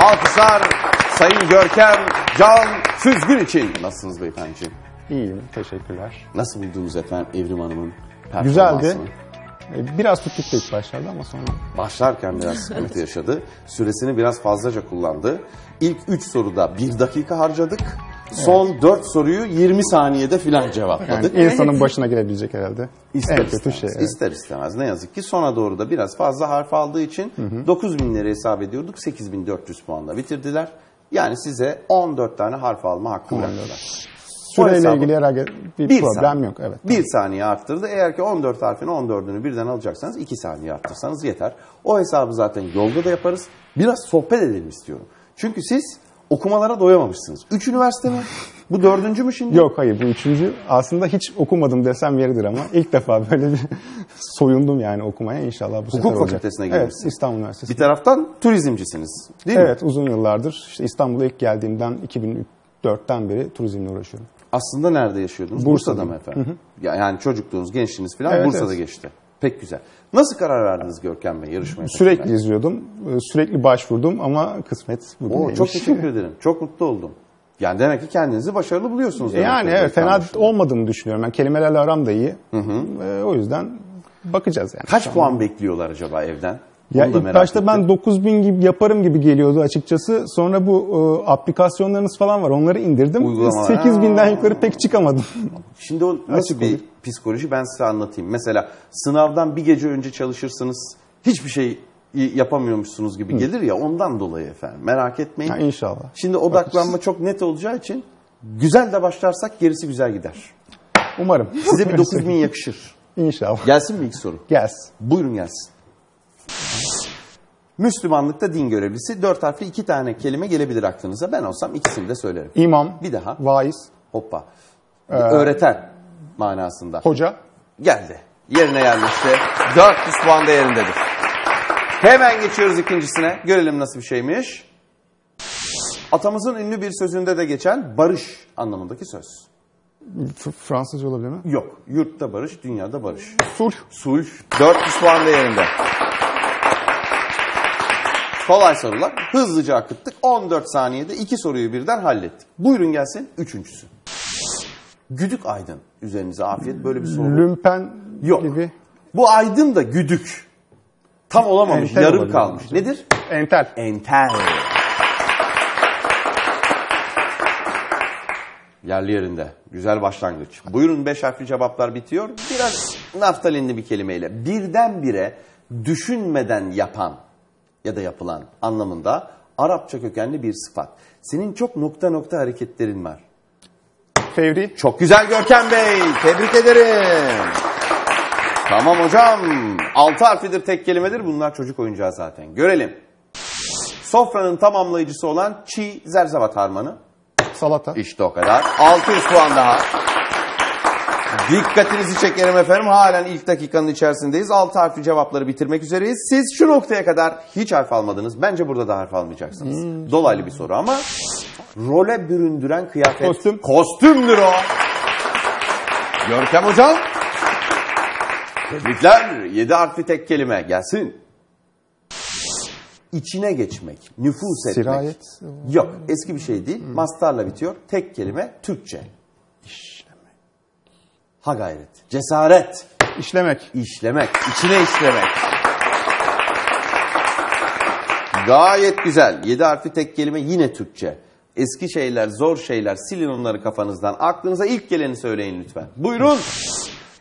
Alkışlar Sayın Görkem Can Süzgün için. Nasılsınız beyefendiciğim? İyiyim, teşekkürler. Nasıl buldunuz efendim Evrim Hanım'ın performansını? Güzeldi. Biraz tuttuk da ilk başlarda ama sonra Başlarken biraz sıkıntı yaşadı. Süresini biraz fazlaca kullandı. İlk 3 soruda 1 dakika harcadık. Son 4 soruyu 20 saniyede filan yani cevapladık. insanın başına gelebilecek herhalde. İster kötü istemez, şey. evet. ister istemez ne yazık ki sona doğru da biraz fazla harf aldığı için 9000 lira hesap ediyorduk 8400 puanla bitirdiler. Yani size 14 tane harf alma hakkı bıraktılar. Süreyle hesabı- ilgili herhangi bir, Bir problem saniye. yok. Evet. Bir saniye arttırdı. Eğer ki 14 harfini 14'ünü birden alacaksanız 2 saniye arttırsanız yeter. O hesabı zaten yolda da yaparız. Biraz sohbet edelim istiyorum. Çünkü siz okumalara doyamamışsınız. 3 üniversite mi? Bu dördüncü mü şimdi? Yok hayır bu üçüncü. Aslında hiç okumadım desem yeridir ama ilk defa böyle bir soyundum yani okumaya inşallah bu sefer olacak. fakültesine Evet girmişsin. İstanbul Üniversitesi. Bir taraftan turizmcisiniz. Değil mi? Evet uzun yıllardır işte İstanbul'a ilk geldiğimden 2004'ten beri turizmle uğraşıyorum. Aslında nerede yaşıyordunuz? Bursa'da. Bursa'da mı efendim? Ya- Yani çocukluğunuz, gençliğiniz falan Evet, Bursa'da evet. geçti. Pek güzel. Nasıl karar verdiniz Görkem Bey yarışmaya? Sürekli katılmaya? izliyordum. Ee, Sürekli başvurdum ama kısmet Oo, bugüneymiş. çok teşekkür ederim. Çok mutlu oldum. Yani demek ki kendinizi başarılı buluyorsunuz. Yani evet fena olmadığını düşünüyorum. Yani kelimelerle aram da iyi. Ee, o yüzden bakacağız yani. Kaç puan bekliyorlar acaba evden? Ya Onu ilk başta ettim. ben 9000 gibi yaparım gibi geliyordu açıkçası. Sonra bu e, aplikasyonlarınız falan var. Onları indirdim. Uygulamalar. 8000'den yukarı pek çıkamadım. Şimdi o nasıl Açık bir olur. psikoloji ben size anlatayım. Mesela sınavdan bir gece önce çalışırsınız. Hiçbir şey yapamıyormuşsunuz gibi gelir ya ondan dolayı efendim. Merak etmeyin. ha, inşallah. Şimdi odaklanma çok net olacağı için güzel de başlarsak gerisi güzel gider. Umarım. Size bir 9000 yakışır. İnşallah. Gelsin mi ilk soru? Gelsin. Buyurun gelsin. Müslümanlıkta din görevlisi dört harfli iki tane kelime gelebilir aklınıza. Ben olsam ikisini de söylerim. İmam, Bir daha. vaiz, Hoppa. Öğreten manasında. hoca. Geldi. Yerine yerleşti. 400 puan değerindedir. Hemen geçiyoruz ikincisine. Görelim nasıl bir şeymiş. Atamızın ünlü bir sözünde de geçen barış anlamındaki söz. F- Fransızca olabilir mi? Yok. Yurtta barış, dünyada barış. Sulh. Sulh 400 puan değerinde. Kolay sorular. Hızlıca akıttık. 14 saniyede iki soruyu birden hallettik. Buyurun gelsin üçüncüsü. Güdük aydın. Üzerinize afiyet böyle bir soru. Lümpen Yok. gibi. Bu aydın da güdük. Tam olamamış, Entel yarım olabilir. kalmış. Nedir? Entel. Entel. Yerli yerinde. Güzel başlangıç. Buyurun beş harfli cevaplar bitiyor. Biraz naftalinli bir kelimeyle. Birdenbire düşünmeden yapan ya da yapılan anlamında Arapça kökenli bir sıfat. Senin çok nokta nokta hareketlerin var. Fevri. Çok güzel Görkem Bey. Tebrik ederim. Tamam hocam. Altı harflidir tek kelimedir. Bunlar çocuk oyuncağı zaten. Görelim. Sofranın tamamlayıcısı olan çiğ zerzevat harmanı. Salata. İşte o kadar. 600 puan daha. Dikkatinizi çekerim efendim. Halen ilk dakikanın içerisindeyiz. 6 harfli cevapları bitirmek üzereyiz. Siz şu noktaya kadar hiç harf almadınız. Bence burada da harf almayacaksınız. Dolaylı bir soru ama role büründüren kıyafet. Kostüm. Kostümdür o. Görkem hocam. Tebrikler. 7 harfli tek kelime. Gelsin. İçine geçmek, nüfus etmek. Sirayet. Yok eski bir şey değil. Mastarla bitiyor. Tek kelime Türkçe. Ha gayret. Cesaret. İşlemek. İşlemek. içine işlemek. Gayet güzel. Yedi harfli tek kelime yine Türkçe. Eski şeyler, zor şeyler silin onları kafanızdan. Aklınıza ilk geleni söyleyin lütfen. Buyurun.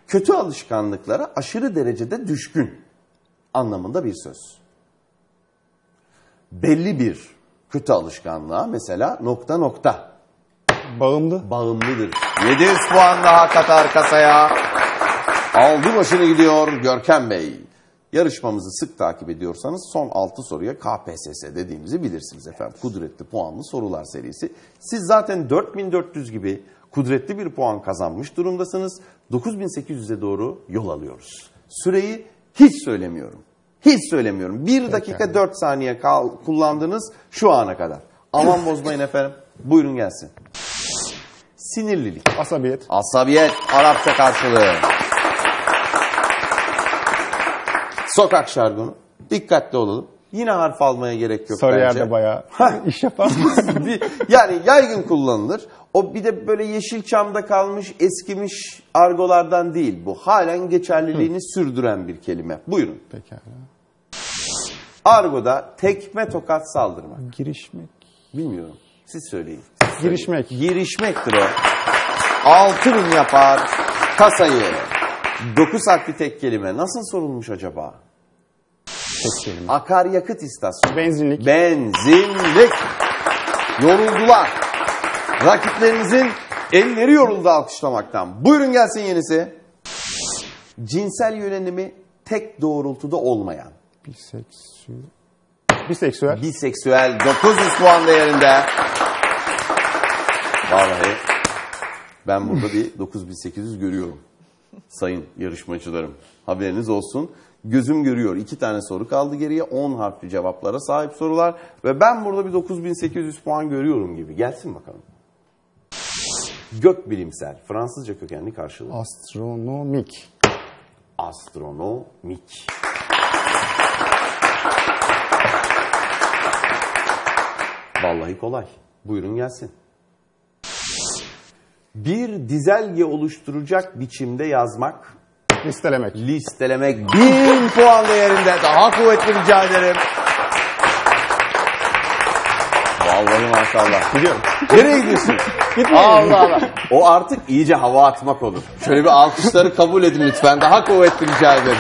Kötü alışkanlıklara aşırı derecede düşkün anlamında bir söz. Belli bir kötü alışkanlığa mesela nokta nokta Bağımlı. bağımlıdır. 700 puan daha katar kasaya. Aldı başını gidiyor Görkem Bey. Yarışmamızı sık takip ediyorsanız son 6 soruya KPSS dediğimizi bilirsiniz efendim. Kudretli puanlı sorular serisi. Siz zaten 4400 gibi kudretli bir puan kazanmış durumdasınız. 9800'e doğru yol alıyoruz. Süreyi hiç söylemiyorum. Hiç söylemiyorum. 1 dakika 4 saniye kal kullandınız şu ana kadar. Aman bozmayın efendim. Buyurun gelsin. Sinirlilik. Asabiyet. Asabiyet Arapça karşılığı. Sokak jargonu. Dikkatli olalım. Yine harf almaya gerek yok Sarıyer'de bence. bayağı iş yapar. Yani yaygın kullanılır. O bir de böyle Yeşilçam'da kalmış eskimiş argolardan değil bu. Halen geçerliliğini sürdüren bir kelime. Buyurun. Pekala. Argo'da tekme tokat saldırmak. Girişmek. Bilmiyorum. Siz söyleyin. Girişmek. Girişmektir o. 6000 yapar kasayı. 9 harfli tek kelime. Nasıl sorulmuş acaba? Tek kelime. Akaryakıt istasyonu. Benzinlik. Benzinlik. Yoruldular. Rakiplerinizin elleri yoruldu alkışlamaktan. Buyurun gelsin yenisi. Cinsel yönelimi tek doğrultuda olmayan. Biseksüel. Biseksüel. Biseksüel 900 puan değerinde. Vallahi ben burada bir 9800 görüyorum. Sayın yarışmacılarım. Haberiniz olsun. Gözüm görüyor. İki tane soru kaldı geriye. 10 harfli cevaplara sahip sorular. Ve ben burada bir 9800 puan görüyorum gibi. Gelsin bakalım. Gökbilimsel. Fransızca kökenli karşılığı. Astronomik. Astronomik. Vallahi kolay. Buyurun gelsin. Bir dizelge oluşturacak biçimde yazmak, Listelemek. listelemek bin puan değerinde. Daha kuvvetli rica ederim. Vallahi maşallah. Gidiyorum. Nereye gidiyorsun? Allah Allah. O artık iyice hava atmak olur. Şöyle bir alkışları kabul edin lütfen. Daha kuvvetli rica ederim.